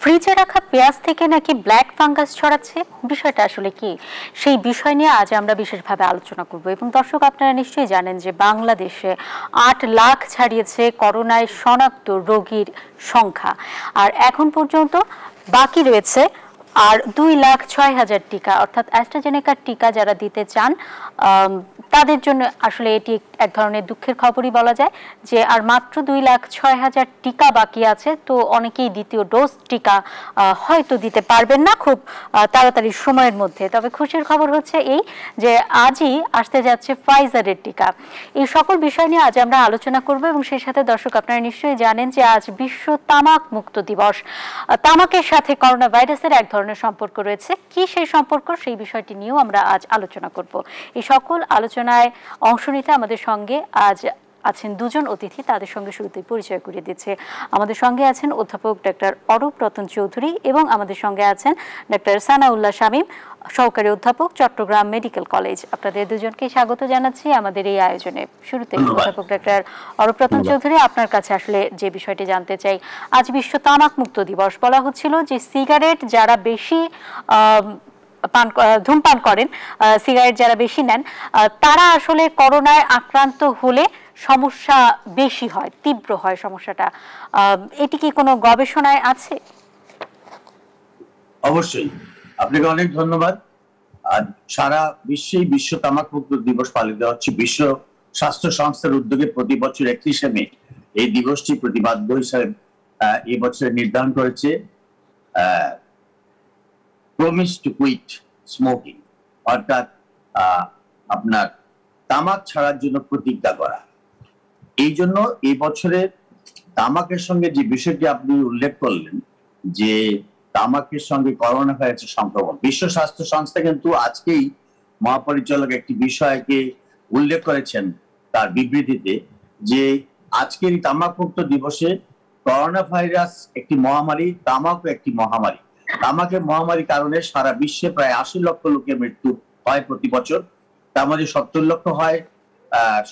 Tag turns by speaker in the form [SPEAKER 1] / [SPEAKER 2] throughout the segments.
[SPEAKER 1] ফ্রিজে রাখা পেঁয়াজ থেকে নাকি ব্ল্যাক ফাঙ্গাস ছড়াচ্ছে? বিষয়টা আসলে কি? সেই বিষয় নিয়ে আজ আমরা বিশেষভাবে আলোচনা করব। এবং দর্শক, আপনারা নিশ্চয়ই জানেন যে বাংলাদেশে আট লাখ ছাড়িয়েছে করোনায় শনাক্ত রোগীর সংখ্যা। আর এখন পর্যন্ত বাকি রয়েছে আর দুই লাখ ছয় হাজার টিকা, অর্থাৎ অ্যাস্ট্রাজেনেকার টিকা যারা দিতে চান তাদের জন্য আসলে এটি এক ধরনের দুঃখের খবরই বলা যায় যে আর মাত্র দুই লাখ ছয় হাজার টিকা বাকি আছে, তো অনেকেই দ্বিতীয় ডোজ টিকা হয়তো দিতে পারবেন না খুব তাড়াতাড়ি সময়ের মধ্যে। তবে খুশির খবর হচ্ছে এই যে আজই আসতে যাচ্ছে ফাইজারের টিকা। এই সকল বিষয় নিয়ে আজ আমরা আলোচনা করব এবং সেই সাথে দর্শক আপনারা নিশ্চয়ই জানেন যে আজ বিশ্ব তামাক মুক্ত দিবস। তামাকের সাথে করোনা ভাইরাসের এক ধরনের সম্পর্ক রয়েছে, কি সেই সম্পর্ক সেই বিষয়টি নিয়েও আমরা আজ আলোচনা করব। এই সকল আলোচনায় অংশ নিতে আমাদের সঙ্গে আজ আছেন দুজন অতিথি তাদের সঙ্গে শুরুতেই পরিচয় করিয়ে দিচ্ছে। আমাদের সঙ্গে আছেন অধ্যাপক ডক্টর অরূপ রতন চৌধুরী এবং আমাদের সঙ্গে আছেন ডক্টর সানাউল্লাহ শামীম সহকারী অধ্যাপক চট্টগ্রাম মেডিকেল কলেজ। আপনাদের দুজনকে স্বাগত জানাচ্ছি আমাদের এই আয়োজনে। শুরুতে অধ্যাপক ডক্টর অরূপ রতন চৌধুরী আপনার কাছে আসলে যে বিষয়টি জানতে চাই আজ বিশ্ব তামাক মুক্ত দিবস বলা হচ্ছিল যে সিগারেট যারা বেশি পান ধূমপান করেন সিগারেট যারা বেশি নেন তারা আসলে করোনায় আক্রান্ত হলে সমস্যা বেশি হয়, তীব্র হয় সমস্যাটা। এটি কি কোনো গবেষণায় আছে?
[SPEAKER 2] অবশ্যই। আপনাকে অনেক ধন্যবাদ। আর সারা বিশ্বেই বিশ্ব তামাক মুক্ত দিবস পালিত হচ্ছে। বিশ্ব স্বাস্থ্য সংস্থার উদ্যোগে প্রতি বছর একত্রিশে মে এই দিবসটি প্রতিবাদ্য হিসাবে এবছর নির্ধারণ করেছে। প্রমিস টু কুইট স্মোকিং অর্থাৎ আপনার তামাক ছাড়ার জন্য প্রতিজ্ঞা করা। এই জন্য এই বছরের তামাকের সঙ্গে যে বিষয়টি আপনি উল্লেখ করলেন, যে তামাকের সঙ্গে করোনা ভাইরাসের সংক্রমণ, বিশ্ব স্বাস্থ্য সংস্থা কিন্তু আজকেই মহাপরিচালক একটি বিষয়কে উল্লেখ করেছেন তার বিবৃতিতে, যে আজকের এই তামাক মুক্ত দিবসে করোনা ভাইরাস একটি মহামারী, তামাকও একটি মহামারী। তামাকের মহামারীর কারণে সারা বিশ্বে প্রায় আশি লক্ষ লোকের মৃত্যু হয় প্রতি বছর। তার মধ্যে সত্তর লক্ষ হয়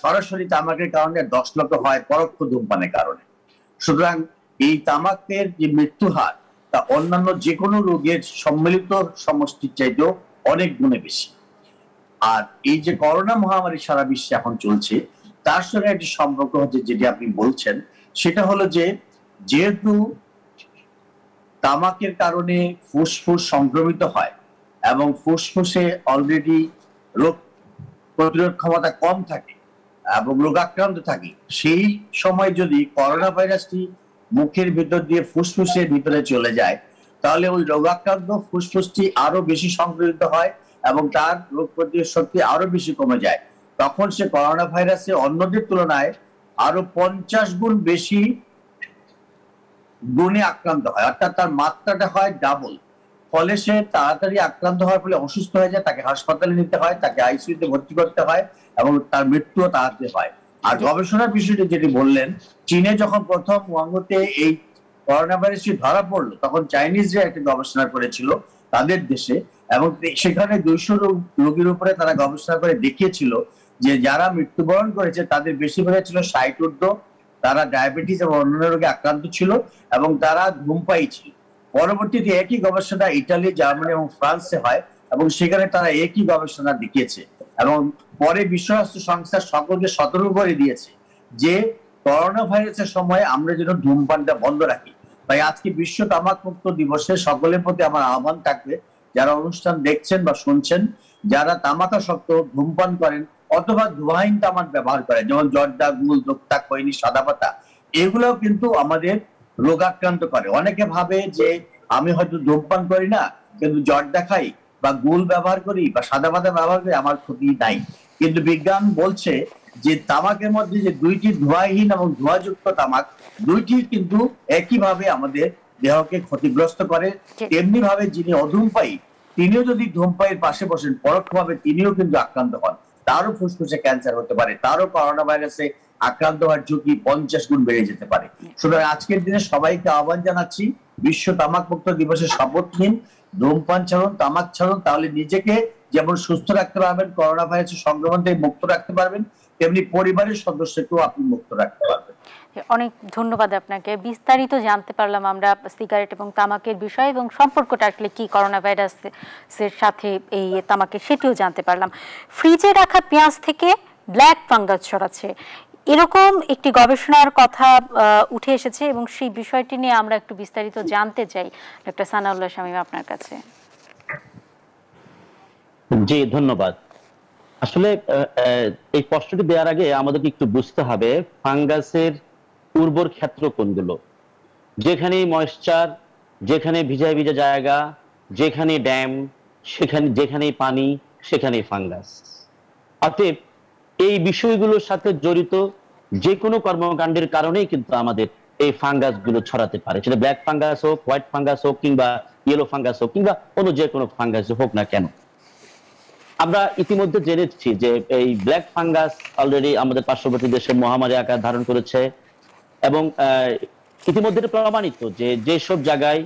[SPEAKER 2] সরাসরি তামাকের কারণে, দশ লক্ষ হয় পরোক্ষ ধূমপানের কারণে। সুতরাং এই তামাকের যে মৃত্যু হার, তা অন্যান্য যে কোনো রোগের সম্মিলিত সমষ্টির চাইতেও অনেক গুণে বেশি। আর এই যে করোনা মহামারী সারা বিশ্বে এখন চলছে, তার সঙ্গে একটি সম্পর্ক হচ্ছে যেটি আপনি বলছেন, সেটা হলো যে যেহেতু তামাকের কারণে ফুসফুস সংক্রমিত হয় এবং ফুসফুসে অলরেডি রোগ প্রতিরোধ ক্ষমতা কম থাকে এবং রোগাক্রান্ত থাকে। সেই সময় যদি করোনা ভাইরাসটি মুখের ভিতর দিয়ে ফুসফুসের ভিতরে চলে যায়, তাহলে ওই রোগাক্রান্ত ফুসফুসটি আরও বেশি সংক্রমিত হয় এবং তার রোগ প্রতিরোধ শক্তি আরও বেশি কমে যায়। তখন সে করোনা ভাইরাসে অন্যদের তুলনায় আরও পঞ্চাশ গুণ বেশি গুণে আক্রান্ত হয় অর্থাৎ তার মাত্রাটা হয় ডাবল ফলে সে তাড়াতাড়ি আক্রান্ত হওয়ার ফলে অসুস্থ হয়ে যায় তাকে হাসপাতালে নিতে হয় তাকে আইসিইউতে ভর্তি করতে হয় এবং তার মৃত্যুও তাড়াতাড়ি হয়। আর গবেষণার বিষয়টি যেটি বললেন চীনে যখন প্রথম ওয়াঙ্গতে এই করোনা ভাইরাসটি ধরা পড়ল তখন চাইনিজরা একটি গবেষণা করেছিল তাদের দেশে এবং সেখানে দুইশো রোগীর উপরে তারা গবেষণা করে দেখিয়েছিল যে যারা মৃত্যুবরণ করেছে তাদের বেশিরভাগ ছিল ষাট ঊর্ধ্ব তারা ডায়াবেটিস এবং অন্যান্য রোগে আক্রান্ত ছিল এবং তারা ধূমপাই ছিল। পরবর্তীতে একই গবেষণা ইটালি, জার্মানি এবং ফ্রান্সে হয় এবং সেখানে তারা একই গবেষণা দেখিয়েছে এবং পরে বিশ্ব স্বাস্থ্য সংস্থা সকলকে সতর্ক করে দিয়েছে যে করোনা ভাইরাসের সময় আমরা যেন ধূমপানটা বন্ধ রাখি। তাই আজকে বিশ্ব তামাক মুক্ত দিবসে সকলের প্রতি আমার আহ্বান থাকবে, যারা অনুষ্ঠান দেখছেন বা শুনছেন, যারা তামাকাসক্ত ধূমপান করেন অথবা ধোয়াইন তামাক ব্যবহার করে যেমন জর্দা গুল দোক্তা খৈনি সাদা পাতা এগুলো কিন্তু আমাদের রোগাক্রান্ত করে। অনেকে ভাবে যে আমি হয়তো ধূমপান করি না কিন্তু জর্দা খাই বা গুল ব্যবহার করি বা সাদা পাতা ব্যবহার করি আমার ক্ষতি নাই। কিন্তু বিজ্ঞান বলছে যে তামাকের মধ্যে যে দুইটি ধোঁয়াহীন এবং ধোঁয়াযুক্ত তামাক দুইটি কিন্তু একইভাবে আমাদের দেহকে ক্ষতিগ্রস্ত করে। তেমনি ভাবে যিনি অধূমপায়ী তিনিও যদি ধূমপাইয়ের পাশে বসেন পরোক্ষভাবে তিনিও কিন্তু আক্রান্ত হন। তারও ফুসফুসে ক্যান্সার হতে পারে, তারও করোনা ভাইরাসে আক্রান্ত হওয়ার ঝুঁকি পঞ্চাশ গুণ বেড়ে যেতে পারে। সুতরাং আজকের দিনে সবাইকে আহ্বান জানাচ্ছি, বিশ্ব তামাক মুক্ত দিবসের শপথ নিন, ধূমপান ছাড়ুন, তামাক ছাড়ুন, তাহলে নিজেকে যেমন সুস্থ রাখতে পারবেন করোনা ভাইরাসের সংক্রমণ থেকে মুক্ত রাখতে পারবেন, তেমনি পরিবারের সদস্যকেও আপনি মুক্ত রাখতে পারবেন।
[SPEAKER 1] অনেক ধন্যবাদ আপনাকে। বিস্তারিত জানতে পারলাম আমরা সিগারেট এবং তামাকের বিষয় এবং সম্পর্কটা আসলে কি করোনা ভাইরাসের সাথে এই তামাকের সেটিও জানতে পারলাম। ফ্রিজে রাখা পেঁয়াজ থেকে ব্ল্যাক ফাঙ্গাস ছড়াচ্ছে। এরকম একটি গবেষণার কথা উঠে এসেছে এবং সেই বিষয়টি নিয়ে আমরা একটু বিস্তারিত জানতে চাই ডক্টর সানাউল্লাহ শামীম আপনার কাছে।
[SPEAKER 3] জি, ধন্যবাদ। আসলে এই প্রশ্নটি দেওয়ার আগে আমাদেরকে একটু বুঝতে হবে, ফাঙ্গাসের উর্বর ক্ষেত্র কোনগুলো? যেখানে ময়েশ্চার যেখানে ভিজা ভিজা জায়গা, যেখানে ড্যাম সেখানে যেখানে পানি সেখানে ফাঙ্গাস অতএব এই বিষয়গুলোর সাথে জড়িত যে কোনো কর্মকাণ্ডের কারণেই কিন্তু আমাদের এই ফাঙ্গাসগুলো ছড়াতে পারে। সেটা ব্ল্যাক ফাঙ্গাস হোক হোয়াইট ফাঙ্গাস হোক, কিংবা ইয়েলো ফাঙ্গাস হোক, কিংবা অন্য যে কোনো ফাঙ্গাস হোক না কেন। আমরা ইতিমধ্যে জেনেছি যে এই ব্ল্যাক ফাঙ্গাস অলরেডি আমাদের পার্শ্ববর্তী দেশে মহামারী আকার ধারণ করেছে। এবং ইতিমধ্যে প্রমাণিত যে যেসব জায়গায়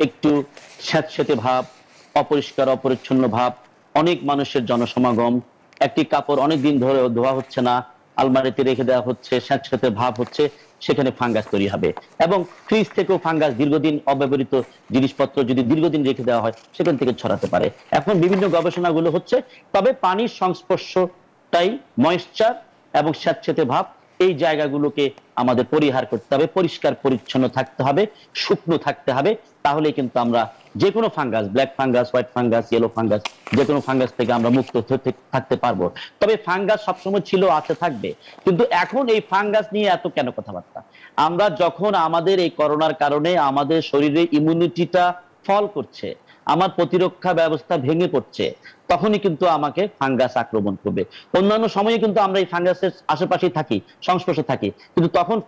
[SPEAKER 3] একটু স্যাঁতস্যাঁতে ভাব, অপরিষ্কার, অপরিচ্ছন্ন ভাব, অনেক মানুষের জনসমাগম, একটি কাপড় অনেক দিন ধরে ধোয়া হচ্ছে না, আলমারিতে রেখে দেওয়া হচ্ছে স্যাঁতস্যাঁতে ভাব হচ্ছে, সেখানে ফাঙ্গাস তৈরি হবে। এবং ফ্রিজ থেকেও ফাঙ্গাস দীর্ঘদিন অব্যবহৃত জিনিসপত্র যদি দীর্ঘদিন রেখে দেওয়া হয়, সেখান থেকে ছড়াতে পারে। এখন বিভিন্ন গবেষণাগুলো হচ্ছে, তবে পানির সংস্পর্শটাই ময়েশ্চার এবং স্যাঁতস্যাঁতে ভাব এই জায়গাগুলোকে আমাদের পরিহার করতে হবে, পরিষ্কার পরিচ্ছন্ন থাকতে হবে, শুকনো থাকতে হবে। তাহলে কিন্তু আমরা যে কোনো fungus, black fungus, white fungus, yellow fungus যে কোনো ফাঙ্গাস থেকে আমরা মুক্ত থাকতে পারব। তবে ফাঙ্গাস সবসময় ছিল, আছে, থাকবে। কিন্তু এখন এই ফাঙ্গাস নিয়ে এত কেন কথাবার্তা? আমরা যখন আমাদের এই করোনার কারণে আমাদের শরীরে ইমিউনিটিটা ফল করছে আমার প্রতিরক্ষা ব্যবস্থা ভেঙে পড়ছে, তখনই কিন্তু আমাকে ফাঙ্গাস আক্রমণ করবে। অন্যান্য সময়ে কিন্তু আমরা এই ফাঙ্গাসের আশেপাশেই থাকি, সংস্পর্শে থাকি, কিন্তু তখন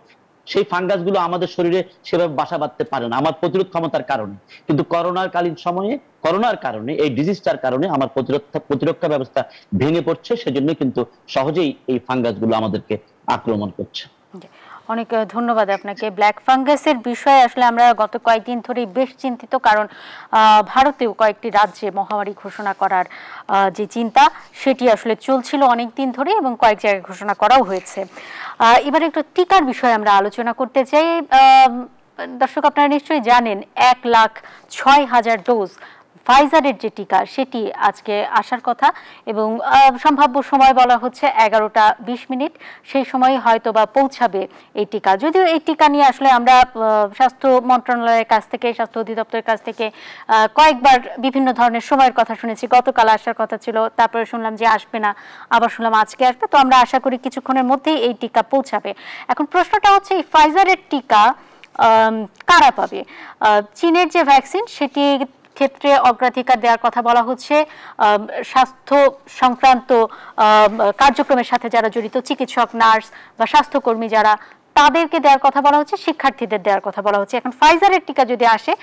[SPEAKER 3] সেই ফাঙ্গাসগুলো আমাদের শরীরে সেভাবে বাসা বাঁধতে পারে না, আমার প্রতিরোধ ক্ষমতার কারণে। কিন্তু করোনার কালীন সময়ে, করোনার কারণে, এই ডিজিজটার কারণে আমার প্রতিরক্ষা প্রতিরক্ষা ব্যবস্থা ভেঙে পড়ছে সেজন্য কিন্তু সহজেই এই ফাঙ্গাসগুলো আমাদেরকে আক্রমণ করছে।
[SPEAKER 1] অনেক ধন্যবাদ আপনাকে। ব্ল্যাক ফাঙ্গাসের বিষয়ে আসলে আমরা গত কয়েকদিন ধরেই বেশ চিন্তিত, কারণ ভারতেও কয়েকটি রাজ্যে মহামারী ঘোষণা করার যে চিন্তা, সেটি আসলে চলছিল অনেক দিন ধরে এবং কয়েক জায়গায় ঘোষণা করাও হয়েছে। এবার একটু টিকার বিষয়ে আমরা আলোচনা করতে চাই। দর্শক আপনারা নিশ্চয়ই জানেন, এক লাখ ছয় হাজার ডোজ ফাইজারের যে টিকা, সেটি আজকে আসার কথা এবং সম্ভাব্য সময় বলা হচ্ছে এগারোটা বিশ মিনিট। সেই সময় হয়তো বা পৌঁছাবে এই টিকা। যদিও এই টিকা নিয়ে আসলে আমরা স্বাস্থ্য মন্ত্রণালয়ের কাছ থেকে, স্বাস্থ্য অধিদপ্তরের কাছ থেকে কয়েকবার বিভিন্ন ধরনের সময়ের কথা শুনেছি। গতকাল আসার কথা ছিল, তারপরে শুনলাম যে আসবে না, আবার শুনলাম আজকে আসবে। তো আমরা আশা করি কিছুক্ষণের মধ্যেই এই টিকা পৌঁছাবে। এখন প্রশ্নটা হচ্ছে, এই ফাইজারের টিকা কারা পাবে? চীনের যে ভ্যাকসিন সেটি ক্ষেত্রে অগ্রাধিকার দেওয়ার কথা বলা হচ্ছে। স্বাস্থ্য সংক্রান্ত কার্যক্রমের সাথে যারা জড়িত, চিকিৎসক, নার্স বা স্বাস্থ্যকর্মী যারা, তাদেরকে দেওয়ার কথা বলা হচ্ছে, শিক্ষার্থীদের দেওয়ার কথা বলা হচ্ছে। এখন ফাইজারের টিকা যদি আসে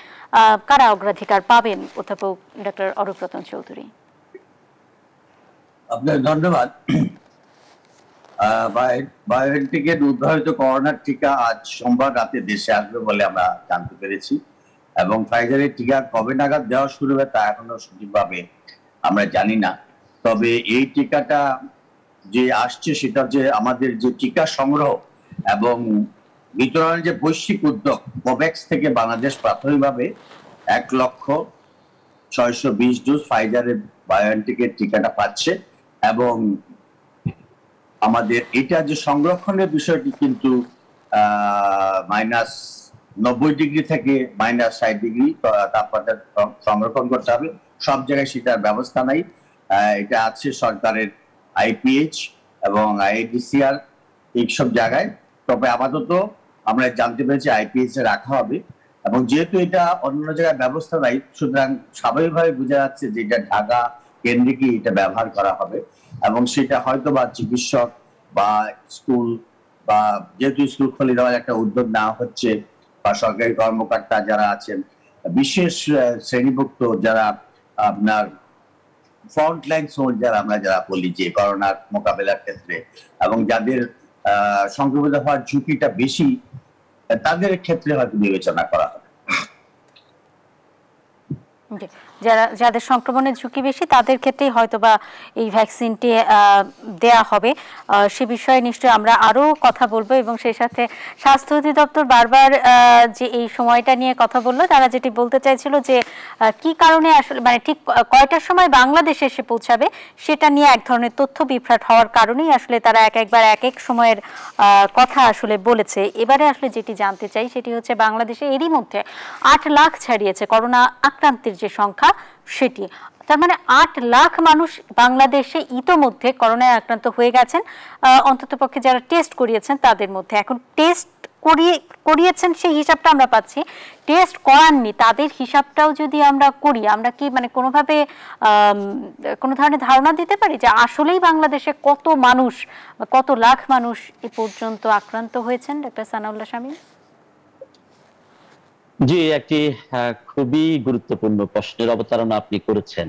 [SPEAKER 1] কারা অগ্রাধিকার পাবেন? অধ্যাপক ডক্টর অরূপ রতন চৌধুরী।
[SPEAKER 2] আপনার ধন্যবাদ। বায়োএনটেকের উদ্ভাবিত করোনার টিকা আজ সোমবার রাতে দেশে আসবে বলে আমরা জানতে পেরেছি। এবং ফাইজারের টিকা কবে নাগাদ দেওয়া শুরু হবে তা এখনও সঠিকভাবে আমরা জানি না। তবে এই টিকাটা যে আসছে সেটা যে আমাদের যে টিকা সংগ্রহ এবং বিতরণের যে বৈশ্বিক উদ্যোগ কোভ্যাক্স থেকে বাংলাদেশ প্রাথমিকভাবে এক লক্ষ ছয়শো বিশ ডোজ ফাইজারের বায়োএনটিকের টিকাটা পাচ্ছে এবং আমাদের এটা যে সংরক্ষণের বিষয়টি কিন্তু মাইনাস নব্বই ডিগ্রি থেকে মাইনাস ষাট ডিগ্রি তাপমাত্রা সংরক্ষণ করতে হবে। সব জায়গায় সেটার ব্যবস্থা নাই। এটা আছে সরকারের আইপিএইচ এবং আইডিসিআর এইসব জায়গায়। তবে আপাতত আমরা জানতে পেরেছি আইপিএইচ এ রাখা হবে। এবং যেহেতু এটা অন্য জায়গায় ব্যবস্থা নাই, সুতরাং স্বাভাবিকভাবে বোঝা যাচ্ছে যে এটা ঢাকা কেন্দ্রিকই এটা ব্যবহার করা হবে। এবং সেটা হয়তো বা চিকিৎসক বা স্কুল বা যেহেতু স্কুল খুলে দেওয়ার একটা উদ্যোগ নেওয়া হচ্ছে বা সরকারি কর্মকর্তা যারা আছেন, বিশেষ শ্রেণীভুক্ত যারা আপনার ফ্রন্টলাইন সোলজার আমরা যারা বলি যে করোনার মোকাবেলার ক্ষেত্রে এবং যাদের সংক্রমিত হওয়ার ঝুঁকিটা বেশি, তাদের ক্ষেত্রে হয়তো বিবেচনা করা হবে।
[SPEAKER 1] যারা, যাদের সংক্রমণের ঝুঁকি বেশি, তাদের ক্ষেত্রেই হয়তো বা এই ভ্যাকসিনটি দেয়া হবে। সে বিষয়ে নিশ্চয়ই আমরা আরও কথা বলব এবং সেই সাথে স্বাস্থ্য অধিদপ্তর বারবার যে এই সময়টা নিয়ে কথা বলল, তারা যেটি বলতে চাইছিল যে কি কারণে আসলে মানে ঠিক কয়টার সময় বাংলাদেশে এসে পৌঁছাবে, সেটা নিয়ে এক ধরনের তথ্য বিভ্রাট হওয়ার কারণেই আসলে তারা এক একবার এক এক সময়ের কথা আসলে বলেছে। এবারে আসলে যেটি জানতে চাই, সেটি হচ্ছে বাংলাদেশে এরই মধ্যে আট লাখ ছাড়িয়েছে করোনা আক্রান্তের যে সংখ্যা সেটি। তার মানে আট লাখ মানুষ বাংলাদেশে ইতোমধ্যে করোনায় আক্রান্ত হয়ে গেছেন। অন্তত পক্ষে যারা টেস্ট করিয়েছেন তাদের মধ্যে। এখন টেস্ট করিয়ে, করিয়েছেন সেই হিসাবটা আমরা পাচ্ছি। টেস্ট করাননি, তাদের হিসাবটাও যদি আমরা করি, আমরা কি মানে কোনোভাবে কোনো ধরনের ধারণা দিতে পারি যে আসলেই বাংলাদেশে কত মানুষ, কত লাখ মানুষ এ পর্যন্ত আক্রান্ত হয়েছেন? ডাক্তার সানাউল্লাহ শামীম?
[SPEAKER 3] জি, একটি খুবই গুরুত্বপূর্ণ প্রশ্নের অবতারণা আপনি করেছেন।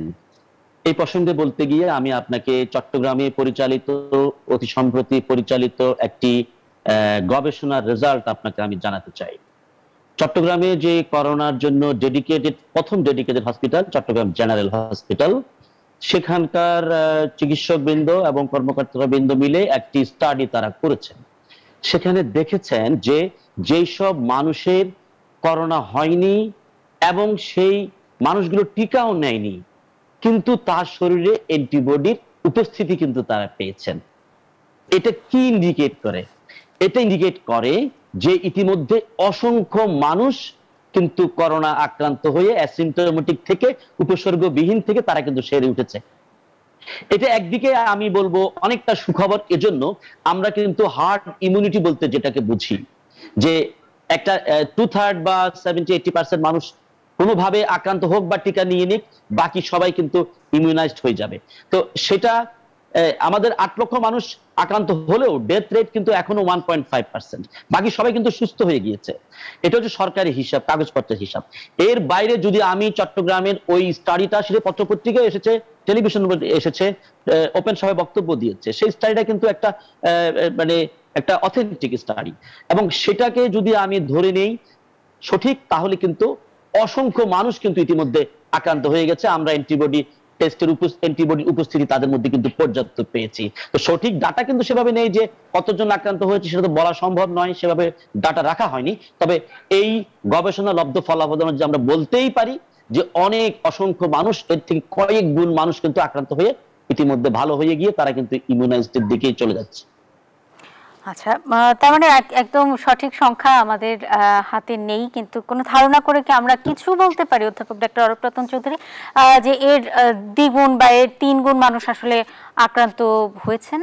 [SPEAKER 3] এই প্রসঙ্গে বলতে গিয়ে আমি আপনাকে চট্টগ্রামে পরিচালিত, অতি সম্প্রতি পরিচালিত একটি গবেষণার রেজাল্ট আপনাকে আমি জানাতে চাই। চট্টগ্রামে যে করোনার জন্য ডেডিকেটেড প্রথম dedicated hospital Chattogram general hospital সেখানকার চিকিৎসক বৃন্দ এবং কর্মকর্তা বৃন্দ মিলে একটি স্টাডি তারা করেছেন। সেখানে দেখেছেন যে যেই সব মানুষের করোনা হয়নি এবং সেই মানুষগুলো টিকাও নেয়নি। কিন্তু তার শরীরে অ্যান্টিবডির উপস্থিতি কিন্তু তারা পেয়েছেন। এটা কি ইন্ডিকেট করে? এটা ইন্ডিকেট করে যে ইতিমধ্যে অসংখ্য মানুষ কিন্তু করোনা আক্রান্ত হয়ে অ্যাসিমটোমেটিক থেকে, উপসর্গবিহীন থেকে তারা কিন্তু সেরে উঠেছে। এটা একদিকে আমি বলব অনেকটা সুখবর। এজন্য আমরা কিন্তু হার্ড ইমিউনিটি বলতে যেটাকে বুঝি, যে একটা টু থার্ড বা সেভেন্টি এইটি পার্সেন্ট মানুষ কোনোভাবে আক্রান্ত হোক বা টিকা নিয়ে নিক, বাকি সবাই কিন্তু ইমিউনাইজড হয়ে যাবে। তো সেটা আমাদের আট লক্ষ মানুষ আক্রান্ত হলেও ডেথ রেট কিন্তু এখনও ওয়ান পয়েন্ট ফাইভ পার্সেন্ট বাকি সবাই কিন্তু সুস্থ হয়ে গিয়েছে। এটা হচ্ছে সরকারি হিসাব, কাগজপত্রের হিসাব। এর বাইরে যদি আমি চট্টগ্রামের ওই স্টাডিটা সেটা পত্রপত্রিকায় এসেছে টেলিভিশন এসেছে ওপেন সভায় বক্তব্য দিয়েছে, সেই স্টাডিটা কিন্তু একটা মানে একটা অথেন্টিক স্টাডি এবং সেটাকে যদি আমি ধরে নেই, সঠিক, তাহলে কিন্তু অসংখ্য মানুষ কিন্তু ইতিমধ্যে আক্রান্ত হয়ে গেছে। আমরা অ্যান্টিবডি টেস্টের অ্যান্টিবডির উপস্থিতি তাদের মধ্যে কিন্তু পর্যাপ্ত পেয়েছি। তো সঠিক ডাটা কিন্তু সেভাবে নেই যে কতজন আক্রান্ত হয়েছে, সেটা তো বলা সম্ভব নয়, সেভাবে ডাটা রাখা হয়নি। তবে এই গবেষণা লব্ধ ফলাফল যে আমরা বলতেই পারি যে অনেক অসংখ্য মানুষ, এর থেকে কয়েক গুণ মানুষ কিন্তু আক্রান্ত হয়ে ইতিমধ্যে ভালো হয়ে গিয়ে তারা কিন্তু ইমিউনাইজের দিকেই চলে যাচ্ছে।
[SPEAKER 1] আচ্ছা তার মানে এক- একদম সঠিক সংখ্যা আমাদের হাতে নেই, কিন্তু কোনো ধারণা করে কি আমরা কিছু বলতে পারি? অধ্যাপক ডক্টর অরূপ রতন চৌধুরী যে এর দ্বিগুণ বা এর তিন গুণ মানুষ আসলে আক্রান্ত হয়েছেন?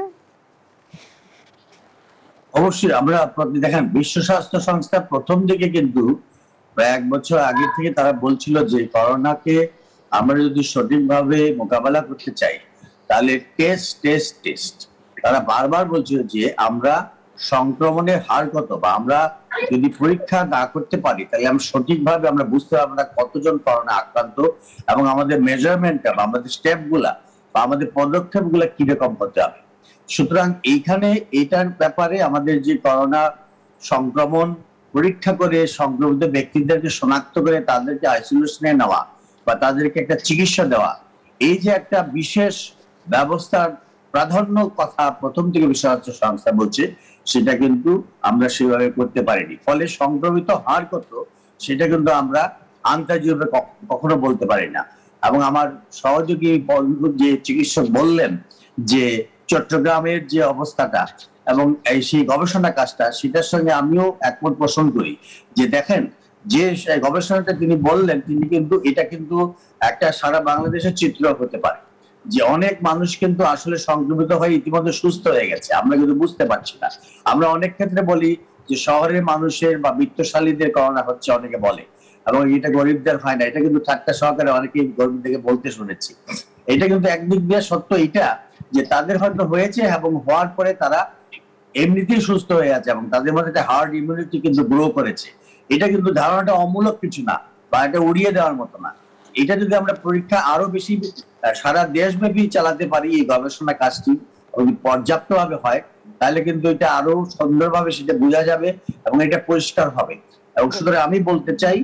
[SPEAKER 2] অবশ্যই, আমরা দেখেন, বিশ্ব স্বাস্থ্য সংস্থা প্রথম দিকে কিন্তু প্রায় এক বছর আগে থেকে তারা বলছিল যে করোনাকে আমরা যদি সঠিকভাবে মোকাবেলা করতে চাই, তাহলে টেস্ট টেস্ট টেস্ট। তারা বারবার বলছিল যে আমরা সংক্রমণের হার কত বা আমরা যদি পরীক্ষা না করতে পারি, তাহলে আমরা সঠিকভাবে আমরা বুঝতে পারব না কতজন করোনা আক্রান্ত এবং আমাদের মেজারমেন্টটা বা আমাদের স্টেপগুলা বা আমাদের পদক্ষেপগুলা কীরকম হতে হবে। সুতরাং এইখানে এটার ব্যাপারে আমাদের যে করোনা সংক্রমণ পরীক্ষা করে সংক্রমিত ব্যক্তিদেরকে শনাক্ত করে তাদেরকে আইসোলেশনে নেওয়া বা তাদেরকে একটা চিকিৎসা দেওয়া, এই যে একটা বিশেষ ব্যবস্থার প্রাধান্য কথা প্রথম থেকে বিশ্ব সংস্থা বলছে, সেটা কিন্তু আমরা সেভাবে করতে পারিনি। ফলে সংক্রমিত হার কত, সেটা কিন্তু আমরা আন্তর্জাতিকভাবে কখনো বলতে পারি না। এবং আমার সহযোগী যে চিকিৎসক বললেন যে চট্টগ্রামের যে অবস্থাটা এবং এই সেই গবেষণা কাজটা, সেটার সঙ্গে আমিও একমত পোষণ করি যে দেখেন, যে গবেষণাটা তিনি বললেন, তিনি কিন্তু এটা কিন্তু একটা সারা বাংলাদেশের চিত্র হতে পারে। যে অনেক মানুষ কিন্তু আসলে সংক্রমিত হয়ে ইতিমধ্যে সুস্থ হয়ে গেছে। আমরা কিন্তু বুঝতে পারছি না। আমরা অনেক ক্ষেত্রে বলি যে শহরের মানুষের বা বিত্তশালীদের করোনা হচ্ছে অনেকে বলে। এবং এটা গরিবদের হয় না। এটা কিন্তু ঠাট্টা সহকারে অনেকেই গরিবদেরকে বলতে শুনেছি। এটা কিন্তু একদিক দিয়ে সত্য এটা যে তাদের হয়তো হয়েছে এবং হওয়ার পরে তারা এমনিতেই সুস্থ হয়ে আছে এবং তাদের মধ্যে একটা হার্ড ইমিউনিটি কিন্তু গ্রো করেছে। এটা কিন্তু ধারণাটা অমূলক কিছু না বা এটা উড়িয়ে দেওয়ার মতো না। এটা যদি আমরা পরীক্ষা আরও বেশি সারা দেশব্যাপী চালাতে পারি এই গবেষণা কাজটি যদি পর্যাপ্তভাবে হয়, তাহলে কিন্তু এটা আরও সুন্দরভাবে সেটা বোঝা যাবে এবং এটা পরিষ্কার হবে। এবং সুতরাং আমি বলতে চাই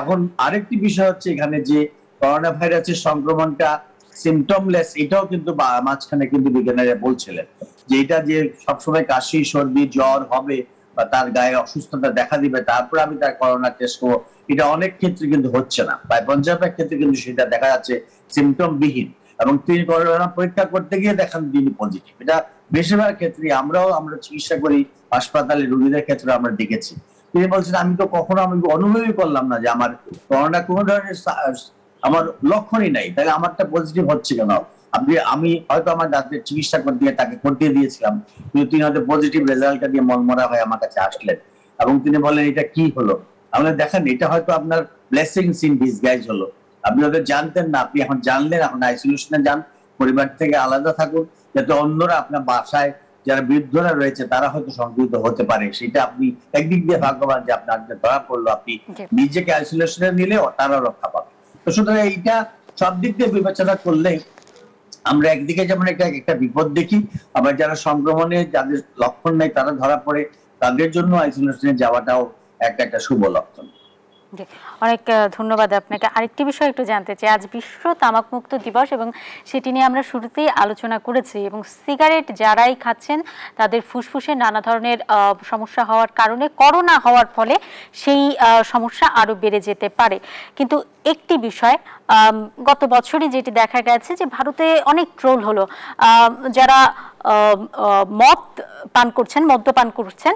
[SPEAKER 2] এখন আরেকটি বিষয় হচ্ছে এখানে যে করোনা ভাইরাসের সংক্রমণটা সিমটমলেস এটাও কিন্তু মাঝখানে কিন্তু বিজ্ঞানীরা বলছিলেন যে, এটা যে সবসময় কাশি, সর্দি, জ্বর হবে বা তার গায়ে অসুস্থতা দেখা দিবে, তারপর আমি তার করোনা টেস্ট করব। এটা অনেক ক্ষেত্রে কিন্তু হচ্ছে না। প্রায় পঞ্চাশের ক্ষেত্রে কিন্তু সেটা দেখা যাচ্ছে সিমটম বিহীন এবং তিনি করোনা পরীক্ষা করতে গিয়ে দেখান তিনি পজিটিভ এটা বেশিরভাগ ক্ষেত্রে আমরাও আমরা চিকিৎসা করি, হাসপাতালে রোগীদের ক্ষেত্রে আমরা দেখেছি। তিনি বলছেন, আমি তো কখনো আমি অনুভবই করলাম না যে আমার করোনা কোনো ধরনের আমার লক্ষণই নাই। তাহলে আমারটা পজিটিভ হচ্ছে কেন? আপনি আমি হয়তো আমার দাঁতের চিকিৎসা করতে গিয়ে তাকে করতে দিয়েছিলাম কিন্তু তিনি হয়তো পজিটিভ রেজাল্টটা দিয়ে মনমরা হয়ে আমার কাছে আসলেন। এবং তিনি বলেন এটা কি হলো? আমরা দেখেন এটা হয়তো আপনার ব্লেসিং ইন ডিসগাইজ হলো। আপনি হয়তো জানতেন না আপনি এখন জানলেন এখন আইসোলেশনে যান পরিবার থেকে আলাদা থাকুন যাতে অন্যরা আপনার বাসায় যারা বৃদ্ধরা রয়েছে তারা হয়তো সংক্রমিত হতে পারে। সেটা আপনি একদিক দিয়ে ভাগ্যবান যে আপনার ধরা পড়ল আপনি নিজেকে আইসোলেশনে নিলে তারা রক্ষা পাবে সুতরাং এইটা সব দিক দিয়ে বিবেচনা করলে আমরা একদিকে যেমন এটা একটা বিপদ দেখি, আবার যারা সংক্রমণে যাদের লক্ষণ নেই তারা ধরা পড়ে, তাদের জন্য আইসোলেশনে যাওয়াটাও একটা একটা শুভ লক্ষণ।
[SPEAKER 1] অনেক ধন্যবাদ আপনাকে। আরেকটি বিষয় একটু জানতে চাই। আজ বিশ্ব তামাক মুক্ত দিবস এবং সেটি নিয়ে আমরা শুরুতেই আলোচনা করেছি এবং সিগারেট যারাই খাচ্ছেন, তাদের ফুসফুসে নানা ধরনের সমস্যা হওয়ার কারণে, করোনা হওয়ার ফলে সেই সমস্যা আরও বেড়ে যেতে পারে। কিন্তু একটি বিষয় গত বছরই যেটি দেখা গেছে যে ভারতে অনেক ট্রোল হলো। যারা মদ পান করছেন মদ্যপান করছেন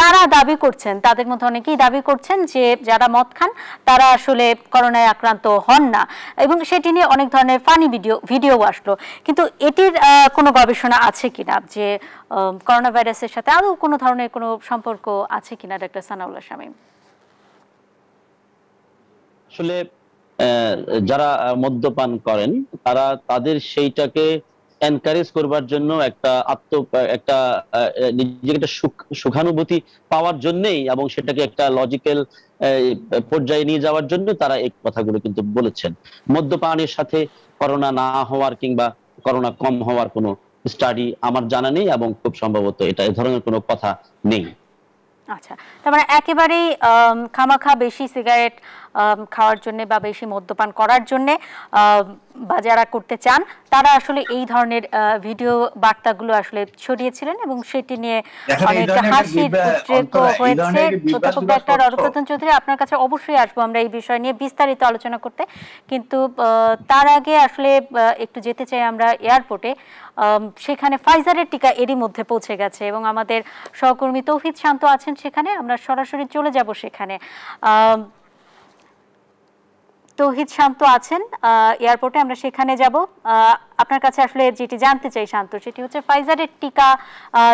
[SPEAKER 1] তারা দাবি করছেন, তাদের মধ্যে অনেকেই দাবি করছেন যে যারা মদ খান, তারা আসলে করোনায় আক্রান্ত হন না। এবং সেটি নিয়ে অনেক ধরনের ফানি ভিডিও ভিডিও আসলো। কিন্তু এটির কোনো গবেষণা আছে কিনা যে করোনা ভাইরাসের সাথে আরও কোনো ধরনের কোনো সম্পর্ক আছে কিনা ডাক্তার সানাউল্লাহ শামীম?
[SPEAKER 3] আসলে যারা মদ্যপান করেন, তারা তাদের সেইটাকে এনকারেজ করবার জন্য একটা আত্ম, একটা নিজেকে একটা সুখানুভূতি পাওয়ার জন্যই এবং সেটাকে একটা লজিক্যাল পর্যায়ে নিয়ে যাওয়ার জন্য তারা এই কথাগুলো কিন্তু বলেছেন। মদ্যপানের সাথে করোনা না হওয়ার কিংবা করোনা কম হওয়ার কোনো স্টাডি আমার জানা নেই এবং খুব সম্ভবত এটা এ ধরনের কোনো কথা নেই।
[SPEAKER 1] আচ্ছা তার মানে একেবারেই খামাখা বেশি সিগারেট খাওয়ার জন্য বা বেশি মদ্যপান করার জন্য বা যারা করতে চান তারা আসলে এই ধরনের ভিডিও বার্তাগুলো আসলে ছড়িয়েছিলেন এবং সেটি নিয়ে অনেক হাসির উদ্রেক হয়েছে। অধ্যাপক ডাক্তার। অরুপ্রতন চৌধুরী আপনার কাছে অবশ্যই আসব আমরা এই বিষয় নিয়ে বিস্তারিত আলোচনা করতে। কিন্তু তার আগে আসলে একটু যেতে চাই আমরা এয়ারপোর্টে। সেখানে ফাইজারের টিকা এরই মধ্যে পৌঁছে গেছে এবং আমাদের সহকর্মী তৌহিদ শান্ত আছেন সেখানে আমরা সরাসরি চলে যাব সেখানে। তৌহিদ শান্ত আছেন এয়ারপোর্টে আমরা সেখানে যাব। আপনার কাছে আসলে যেটি জানতে চাই শান্ত, সেটি হচ্ছে ফাইজারের টিকা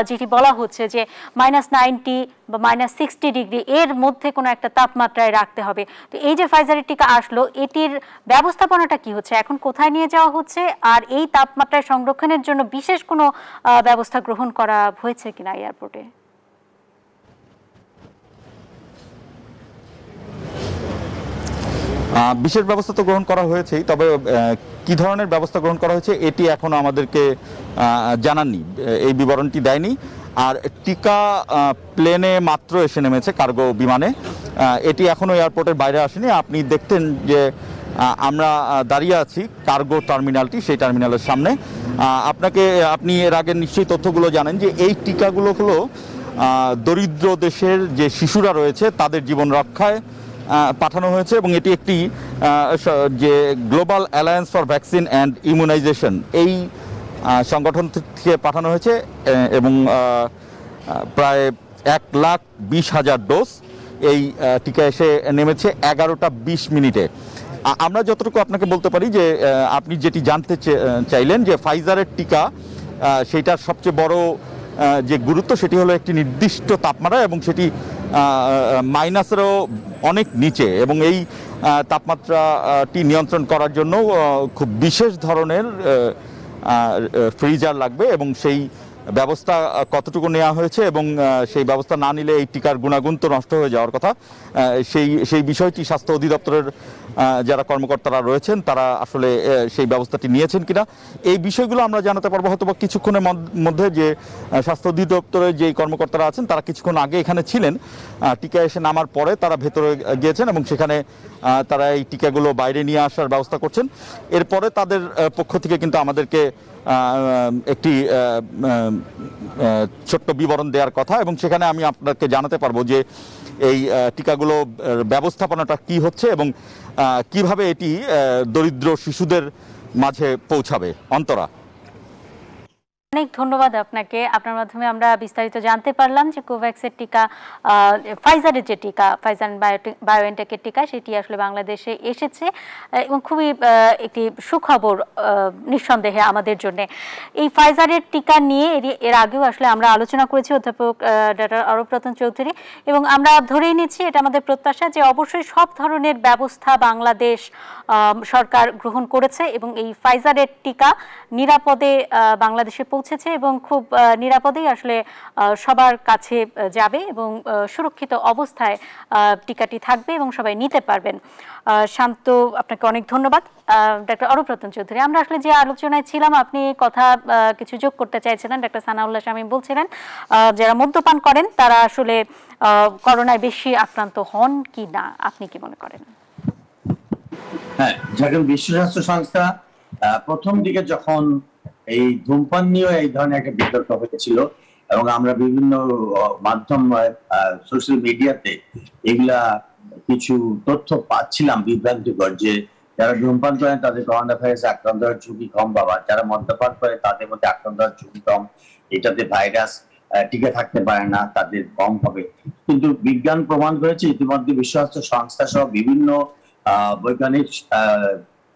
[SPEAKER 1] যেটি বলা হচ্ছে যে মাইনাস নাইনটি বা মাইনাস সিক্সটি ডিগ্রি এর মধ্যে কোনো একটা তাপমাত্রায় রাখতে হবে। তো এই যে ফাইজারের টিকা আসলো, এটির ব্যবস্থাপনাটা কি হচ্ছে? এখন কোথায় নিয়ে যাওয়া হচ্ছে? আর এই তাপমাত্রায় সংরক্ষণের জন্য বিশেষ কোনো ব্যবস্থা গ্রহণ করা হয়েছে কিনা এয়ারপোর্টে?
[SPEAKER 4] বিশেষ ব্যবস্থা তো গ্রহণ করা হয়েছেই, তবে কি ধরনের ব্যবস্থা গ্রহণ করা হয়েছে এটি এখনও আমাদেরকে জানাননি এই বিবরণটি দেয়নি। আর টিকা প্লেনে মাত্র এসে নেমেছে কার্গো বিমানে। এটি এখনও এয়ারপোর্টের বাইরে আসেনি। আপনি দেখতেন যে আমরা দাঁড়িয়ে আছি কার্গো টার্মিনালটি, সেই টার্মিনালের সামনে। আপনাকে, আপনি এর আগে নিশ্চয়ই তথ্যগুলো জানেন যে এই টিকাগুলো হলো দরিদ্র দেশের যে শিশুরা রয়েছে, তাদের জীবন রক্ষায় পাঠানো হয়েছে এবং এটি একটি যে global alliance for vaccine and immunisation এই সংগঠন থেকে পাঠানো হয়েছে এবং প্রায় এক লাখ বিশ হাজার ডোজ এই টিকা এসে নেমেছে এগারোটা বিশ মিনিটে। আমরা যতটুকু আপনাকে বলতে পারি যে আপনি যেটি জানতে চাইলেন যে ফাইজারের টিকা সেইটার সবচেয়ে বড় যে গুরুত্ব সেটি হলো একটি নির্দিষ্ট তাপমাত্রা এবং সেটি মাইনাসেরও অনেক নিচে এবং এই তাপমাত্রাটি নিয়ন্ত্রণ করার জন্য খুব বিশেষ ধরনের ফ্রিজার লাগবে এবং সেই ব্যবস্থা কতটুকু নেওয়া হয়েছে এবং সেই ব্যবস্থা না নিলে এই টিকার গুণাগুণ তো নষ্ট হয়ে যাওয়ার কথা। সেই সেই বিষয়টি স্বাস্থ্য অধিদপ্তরের যারা কর্মকর্তারা রয়েছেন, তারা আসলে সেই ব্যবস্থাটি নিয়েছেন কিনা, এই বিষয়গুলো আমরা জানাতে পারব হয়তো বা কিছুক্ষণের মধ্যে যে স্বাস্থ্য অধিদপ্তরের যে কর্মকর্তারা আছেন, তারা কিছুক্ষণ আগে এখানে ছিলেন। টিকা এসে নামার পরে তারা ভেতরে গিয়েছেন এবং সেখানে তারা এই টিকাগুলো বাইরে নিয়ে আসার ব্যবস্থা করছেন। এরপরে তাদের পক্ষ থেকে কিন্তু আমাদেরকে একটি ছোট্ট বিবরণ দেওয়ার কথা এবং সেখানে আমি আপনাকে জানাতে পারব যে এই টিকাগুলো ব্যবস্থাপনাটা কি হচ্ছে এবং কীভাবে এটি দরিদ্র শিশুদের মাঝে পৌঁছাবে, অন্তরা।
[SPEAKER 1] অনেক ধন্যবাদ আপনাকে। আপনার মাধ্যমে আমরা বিস্তারিত জানতে পারলাম যে কোভ্যাক্সের টিকা ফাইজারের যে টিকা, ফাইজার বায়োএনটেকের টিকা, সেটি আসলে বাংলাদেশে এসেছে এবং খুবই একটি সুখবর নিঃসন্দেহে আমাদের জন্য। এই ফাইজারের টিকা নিয়ে এর- এর আগেও আসলে আমরা আলোচনা করেছি, অধ্যাপক ডক্টর অরূপ রতন চৌধুরী। এবং আমরা ধরেই নিচ্ছি এটা আমাদের প্রত্যাশা যে অবশ্যই সব ধরনের ব্যবস্থা বাংলাদেশ সরকার গ্রহণ করেছে এবং এই ফাইজারের টিকা নিরাপদে বাংলাদেশে পৌঁছেছে এবং খুব নিরাপদেই আসলে সবার কাছে যাবে এবং সুরক্ষিত অবস্থায় টিকাটি থাকবে এবং সবাই নিতে পারবেন। শান্ত, আপনাকে অনেক ধন্যবাদ। ডক্টর অরূপ রতন চৌধুরী, আমরা আসলে যে আলোচনায় ছিলাম, আপনি কথা কিছু যোগ করতে চাইছিলেন ডক্টর সানাউল্লাহ শামীম বলছিলেন যারা মদ্যপান করেন, তারা আসলে করোনায় বেশি আক্রান্ত হন কি না? আপনি কি মনে করেন?
[SPEAKER 2] হ্যাঁ বিশ্ব স্বাস্থ্য সংস্থা প্রথম দিকে যখন এই ধূমপান নিয়েও এই ধরনের একটা বিতর্ক হয়েছিল এবং আমরা বিভিন্ন মাধ্যম সোশ্যাল মিডিয়াতে এগুলা কিছু তথ্য পাচ্ছিলাম বিভ্রান্তিকর যে যারা ধূমপান করেন তাদের করোনা ভাইরাসে আক্রান্ত হওয়ার ঝুঁকি কম বাবা যারা মদ্যপান করে তাদের মধ্যে আক্রান্ত হওয়ার ঝুঁকি কম। এটাতে ভাইরাস টিকে থাকতে পারে না, তাদের কম হবে। কিন্তু বিজ্ঞান প্রমাণ করেছে ইতিমধ্যে বিশ্ব স্বাস্থ্য সংস্থা সহ বিভিন্ন বৈজ্ঞানিক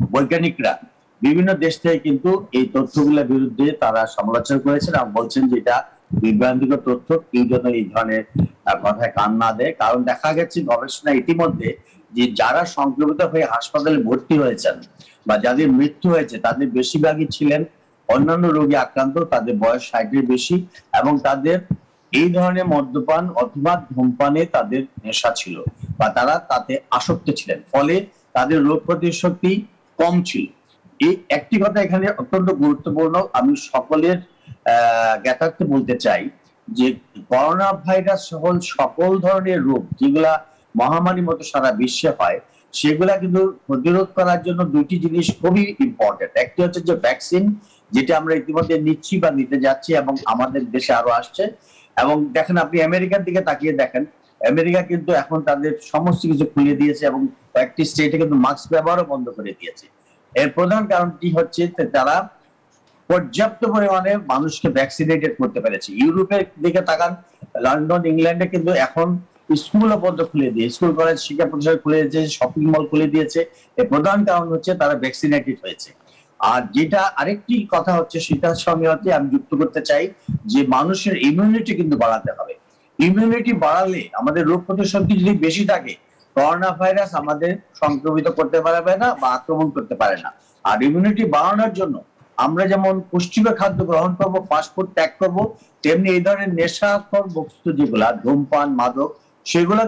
[SPEAKER 2] বৈজ্ঞানিকরা বিভিন্ন দেশ থেকে কিন্তু এই তথ্যগুলোর বিরুদ্ধে তারা সমালোচনা করেছেন এবং বলছেন যে এটা বিভ্রান্তিকর তথ্য। কেউ যেন এই ধরনের কথায় কান না দেয়। কারণ দেখা গেছে গবেষণা ইতিমধ্যে যে যারা সংক্রমিত হয়ে হাসপাতালে ভর্তি হয়েছেন বা যাদের মৃত্যু হয়েছে, তাদের বেশিরভাগই ছিলেন অন্যান্য রোগী আক্রান্ত, তাদের বয়স ষাটের বেশি এবং তাদের এই ধরনের মদ্যপান অথবা ধূমপানে তাদের নেশা ছিল। বা তারা তাতে আসক্ত ছিলেন। ফলে তাদের রোগ প্রতিরোধ শক্তি কম ছিল। এই একটি কথা এখানে অত্যন্ত গুরুত্বপূর্ণ। আমি সকলের জ্ঞাতার্থে বলতে চাই যে করোনা ভাইরাস সহ সকল ধরনের রোগ যেগুলা মহামারী মতো সারা বিশ্বে হয়, সেগুলা কিন্তু প্রতিরোধ করার জন্য দুইটি জিনিস খুবই ইম্পর্টেন্ট একটি হচ্ছে যে ভ্যাকসিন যেটা আমরা ইতিমধ্যে নিচ্ছি বা নিতে যাচ্ছি এবং আমাদের দেশে আরও আসছে। এবং দেখেন আপনি আমেরিকার দিকে তাকিয়ে দেখেন আমেরিকা কিন্তু এখন তাদের সমস্ত কিছু খুলে দিয়েছে এবং কয়েকটি স্টেটে কিন্তু মাস্ক ব্যবহারও বন্ধ করে দিয়েছে। এর প্রধান কারণটি হচ্ছে তারা পর্যাপ্ত পরিমাণে মানুষকে ভ্যাকসিনেটেড করতে পেরেছে। ইউরোপের দিকে তাকান, লন্ডন, ইংল্যান্ডে কিন্তু এখন স্কুলও পর্যন্ত খুলে দিয়ে স্কুল কলেজ শিক্ষা প্রতিষ্ঠান খুলে দিয়েছে শপিং মল খুলে দিয়েছে। এর প্রধান কারণ হচ্ছে তারা ভ্যাকসিনেটেড হয়েছে। আর যেটা আরেকটি কথা হচ্ছে সেটার সঙ্গে হচ্ছে, আমি যুক্ত করতে চাই যে মানুষের ইমিউনিটি কিন্তু বাড়াতে হবে। ইমিউনিটি বাড়ালে আমাদের রোগ প্রতিরোধ যদি বেশি থাকে করোনা ভাইরাস আমাদের সংক্রমিত করতে পারবে না বা আক্রমণ করতে পারে না। আর ইমিউনিটি বাড়ানোর জন্য আমরা যেমন পুষ্টিকর খাদ্য গ্রহণ করব ফাস্টফুড ত্যাগ করব, তেমনি এই ধরনের নেশাকর বস্তু যেগুলা ধূমপান, মাদক, সেগুলো